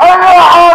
Hurrah!